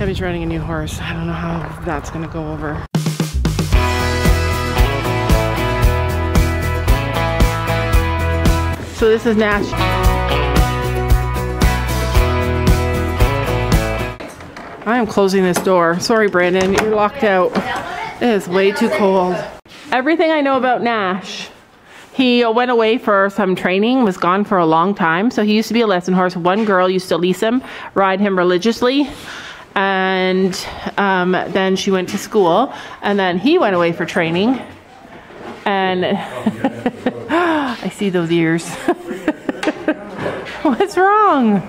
Debbie's riding a new horse. I don't know how that's gonna go over. So this is Nash. I am closing this door. Sorry, Brandon, you're locked out. It is way too cold. Everything I know about Nash. He went away for some training, was gone for a long time. So he used to be a lesson horse. One girl used to lease him, ride him religiously. And um, then she went to school. And then he went away for training. And I see those ears. What's wrong?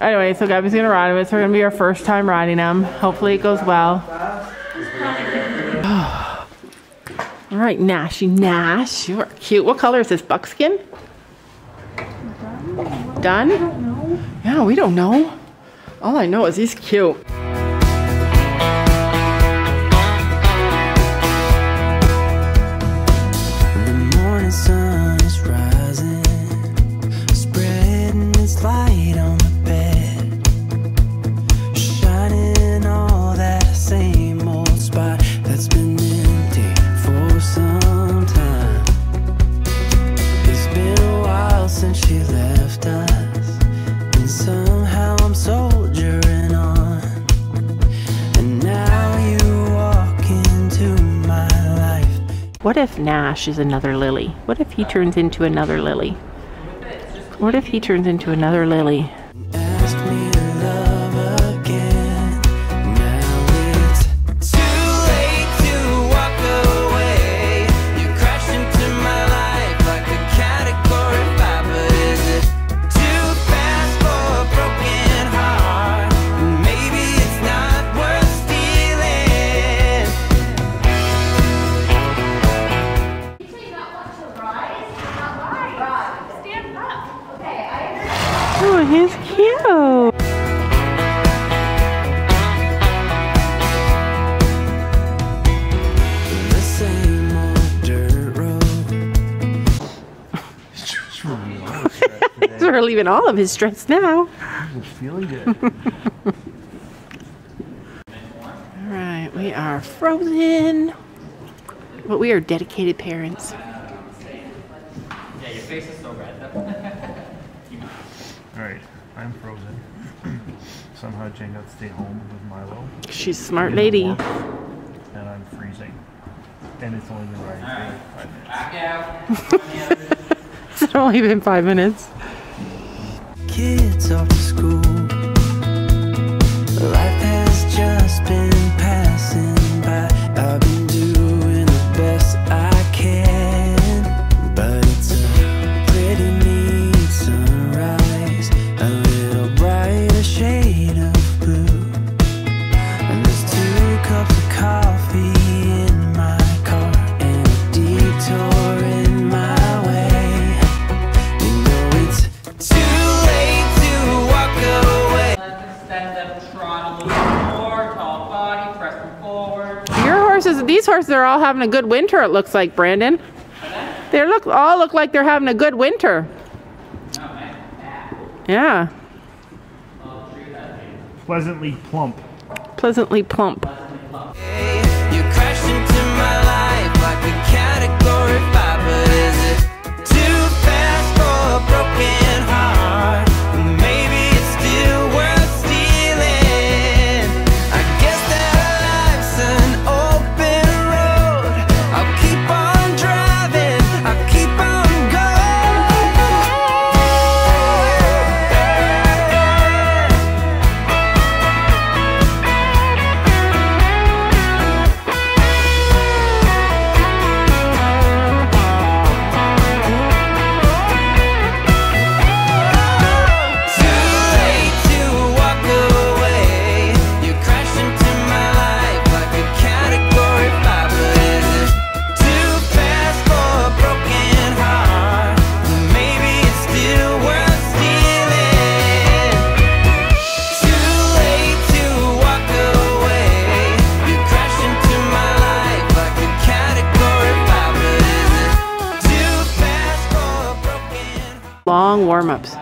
Anyway, so Gabby's gonna ride him. It's gonna be our first time riding him. Hopefully it goes well. All right, Nashy Nash, you are cute. What color is this? Buckskin? Done? Yeah, we don't know. All I know is he's cute. What if Nash is another Lily? What if he turns into another Lily? What if he turns into another Lily? He's cute. The same old. He's relieving all of his stress now. Feeling good. All right, we are frozen. But we are dedicated parents. All right, I'm frozen. Somehow Jane got to stay home with Milo, She's a smart lady. and I'm freezing. And it's only been riding for five minutes. It's only been five minutes. kids off to school. Life has just been passing these horses are all having a good winter, it looks like, Brandon. They look all look like they're having a good winter. Yeah, Pleasantly plump. pleasantly plump. You crashed warm-ups,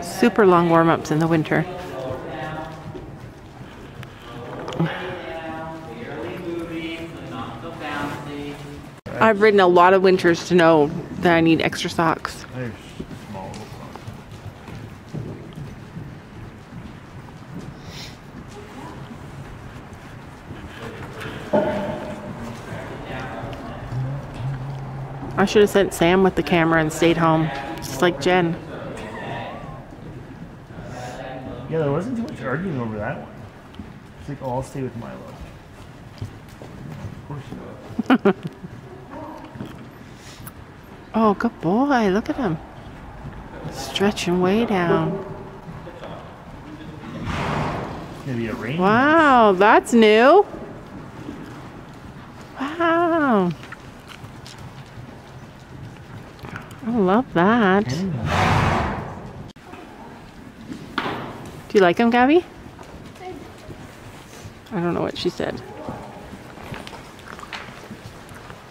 super long warm-ups in the winter. I've ridden a lot of winters to know that I need extra socks. I should have sent Sam with the camera and stayed home, just like Jen. Yeah, there wasn't too much arguing over that one. It's like, oh, I'll stay with Milo. Of course you will. Oh, good boy. Look at him. Stretching way down. It's a rain. Wow, that's new. Wow. I love that. Do you like him, Gabby? I don't know what she said.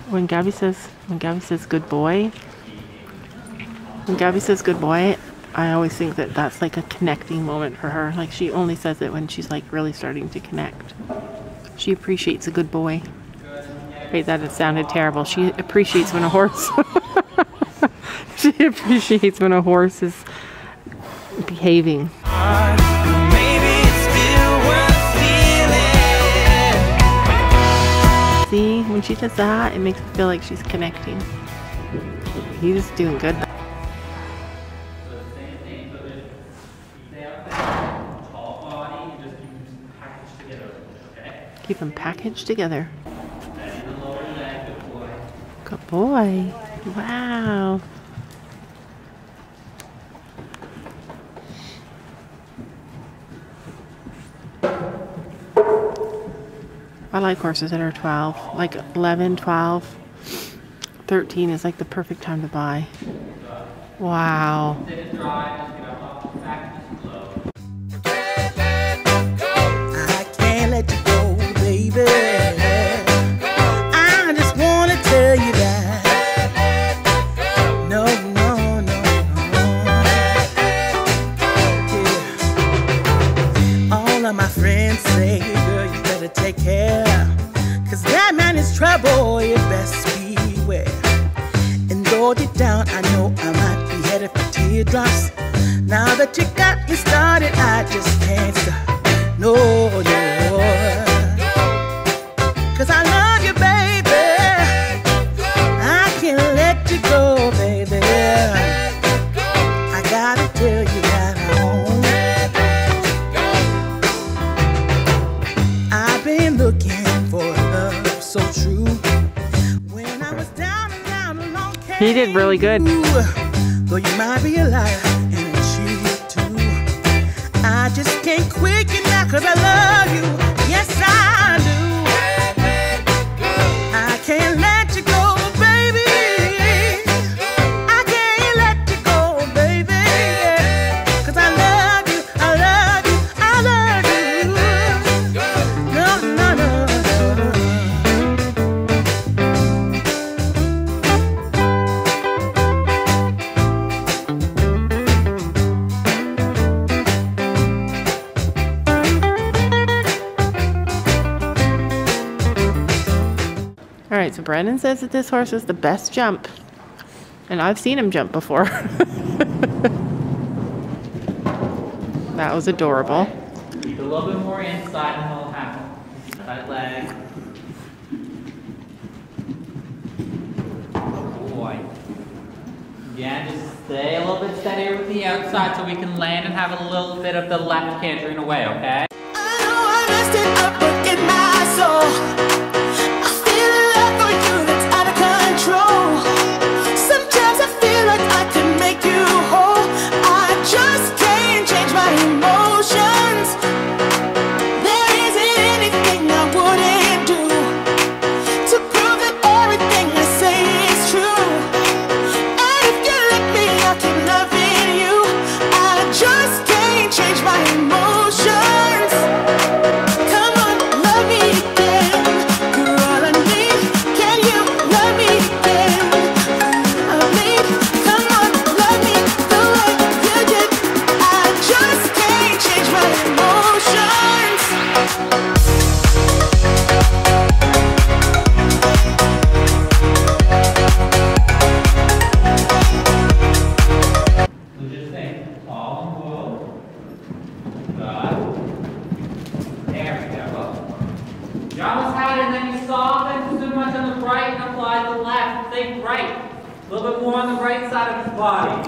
When Gabby says, when Gabby says good boy, when Gabby says good boy, I always think that that's like a connecting moment for her. Like she only says it when she's like really starting to connect. She appreciates a good boy. Wait, that it sounded terrible. She appreciates when a horse. she appreciates when a horse is behaving. When she does that, it makes me feel like she's connecting. He's doing good. Keep them packaged together. Good boy. Wow. I like horses that are 12. Like 11, 12, 13 is like the perfect time to buy. Wow. Really good. Though you might be a liar and too. I just can't quit you now cause I love you. Yes, I do. Brandon says that this horse is the best jump. And I've seen him jump before. that was adorable. A little bit more inside and it'll happen. Side leg. Boy. Again, just stay a little bit steadier with the outside so we can land and have a little bit of the left cantering away, okay? Body.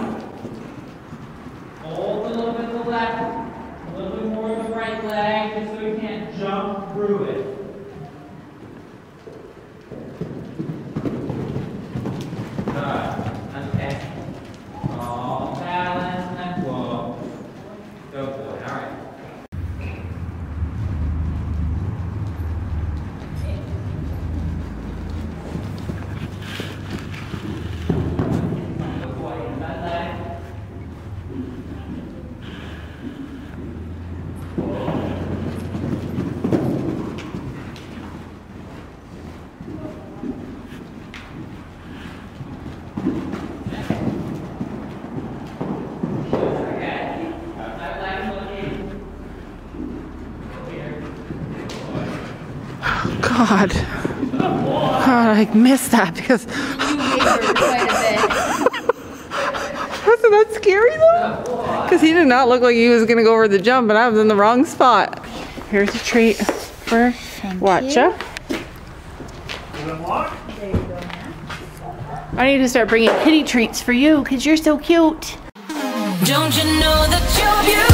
Hold a little bit to the left. A little bit more on the right leg, just so he can't jump through it. Good. Okay. All balance and whoa. Go boy. All right. Good boy. In that leg. Okay. That leg looking. Here. God. God, I missed that because You wavered quite a bit. wasn't that scary though? Because he did not look like he was gonna go over the jump, and I was in the wrong spot. Here's a treat for Watcha. Is? I need to start bringing kitty treats for you because you're so cute. Don't you know that you're beautiful?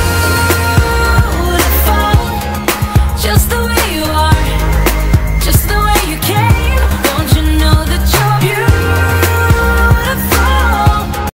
Just the